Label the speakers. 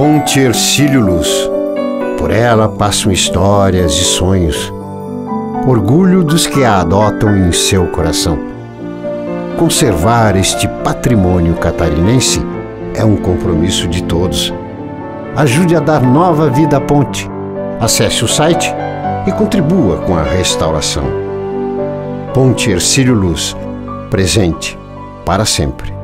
Speaker 1: Ponte Ercílio Luz. Por ela passam histórias e sonhos. Orgulho dos que a adotam em seu coração. Conservar este patrimônio catarinense é um compromisso de todos. Ajude a dar nova vida à ponte. Acesse o site e contribua com a restauração. Ponte Ercílio Luz. Presente para sempre.